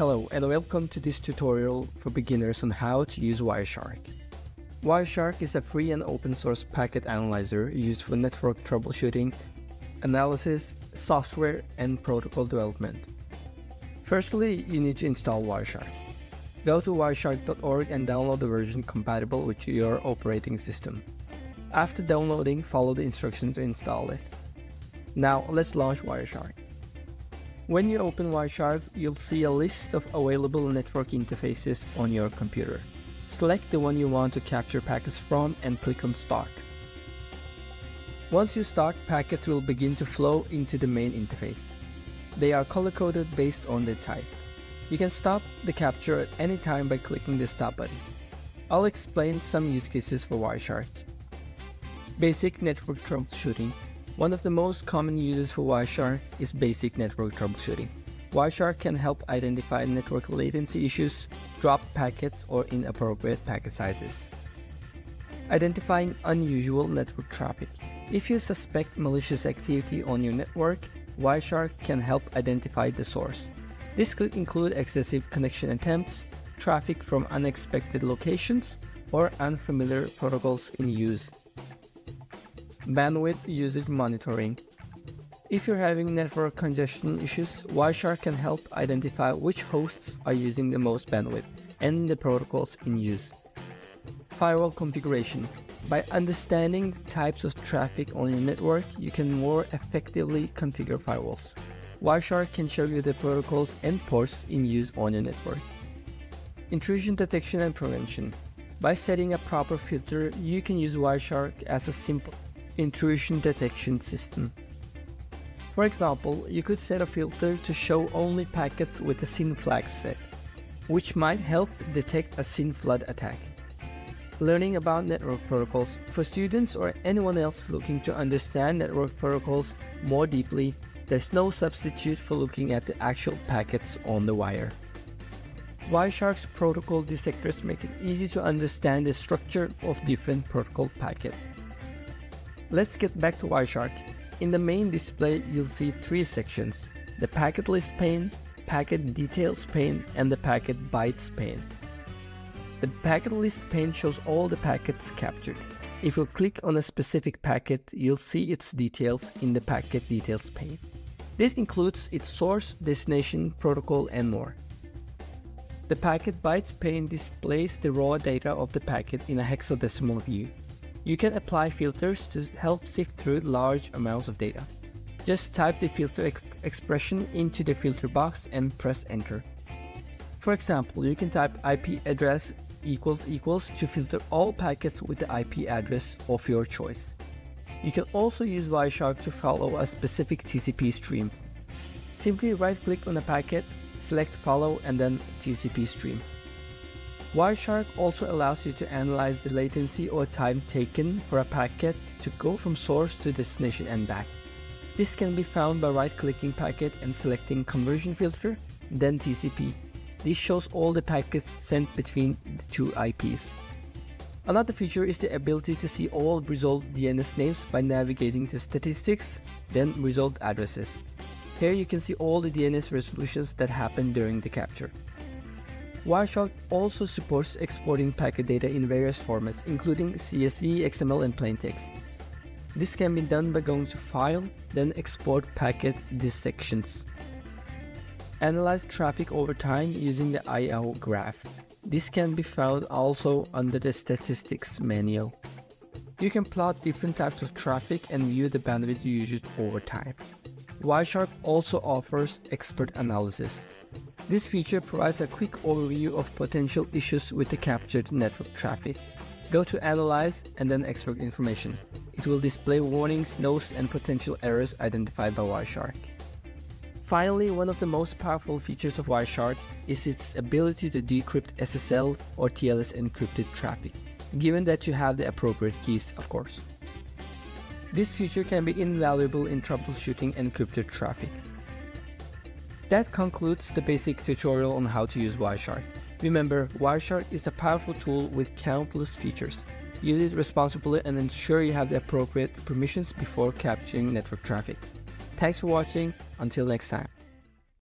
Hello and welcome to this tutorial for beginners on how to use Wireshark. Wireshark is a free and open source packet analyzer used for network troubleshooting, analysis, software, and protocol development. Firstly, you need to install Wireshark. Go to wireshark.org and download the version compatible with your operating system. After downloading, follow the instructions to install it. Now let's launch Wireshark. When you open Wireshark, you'll see a list of available network interfaces on your computer. Select the one you want to capture packets from and click on Start. Once you start, packets will begin to flow into the main interface. They are color-coded based on their type. You can stop the capture at any time by clicking the Stop button. I'll explain some use cases for Wireshark. Basic network troubleshooting one of the most common uses for Wireshark is basic network troubleshooting. Wireshark can help identify network latency issues, drop packets, or inappropriate packet sizes. Identifying unusual network traffic. If you suspect malicious activity on your network, Wireshark can help identify the source. This could include excessive connection attempts, traffic from unexpected locations, or unfamiliar protocols in use. Bandwidth usage monitoring. If you're having network congestion issues, Wireshark can help identify which hosts are using the most bandwidth and the protocols in use. Firewall configuration. By understanding the types of traffic on your network, you can more effectively configure firewalls. Wireshark can show you the protocols and ports in use on your network. Intrusion detection and prevention. By setting a proper filter, you can use Wireshark as a simple intrusion detection system. For example, you could set a filter to show only packets with a SYN flag set, which might help detect a SYN flood attack. Learning about network protocols for students or anyone else looking to understand network protocols more deeply, there's no substitute for looking at the actual packets on the wire. Wireshark's protocol dissectors make it easy to understand the structure of different protocol packets Let's get back to Wireshark. In the main display, you'll see three sections, the packet list pane, packet details pane, and the packet bytes pane. The packet list pane shows all the packets captured. If you click on a specific packet, you'll see its details in the packet details pane. This includes its source, destination, protocol, and more. The packet bytes pane displays the raw data of the packet in a hexadecimal view. You can apply filters to help sift through large amounts of data. Just type the filter ex expression into the filter box and press enter. For example, you can type IP address equals equals to filter all packets with the IP address of your choice. You can also use Wireshark to follow a specific TCP stream. Simply right click on a packet, select follow and then TCP stream. Wireshark also allows you to analyze the latency or time taken for a packet to go from source to destination and back. This can be found by right-clicking packet and selecting conversion filter, then TCP. This shows all the packets sent between the two IPs. Another feature is the ability to see all resolved DNS names by navigating to statistics, then resolved addresses. Here you can see all the DNS resolutions that happened during the capture. Wireshark also supports exporting packet data in various formats, including CSV, XML, and plain text. This can be done by going to File, then Export Packet Dissections. Analyze traffic over time using the IO graph. This can be found also under the Statistics menu. You can plot different types of traffic and view the bandwidth used over time. Wireshark also offers expert analysis. This feature provides a quick overview of potential issues with the captured network traffic. Go to Analyze and then Expert Information. It will display warnings, notes, and potential errors identified by Wireshark. Finally, one of the most powerful features of Wireshark is its ability to decrypt SSL or TLS encrypted traffic, given that you have the appropriate keys, of course. This feature can be invaluable in troubleshooting encrypted traffic. That concludes the basic tutorial on how to use Wireshark. Remember, Wireshark is a powerful tool with countless features. Use it responsibly and ensure you have the appropriate permissions before capturing network traffic. Thanks for watching, until next time.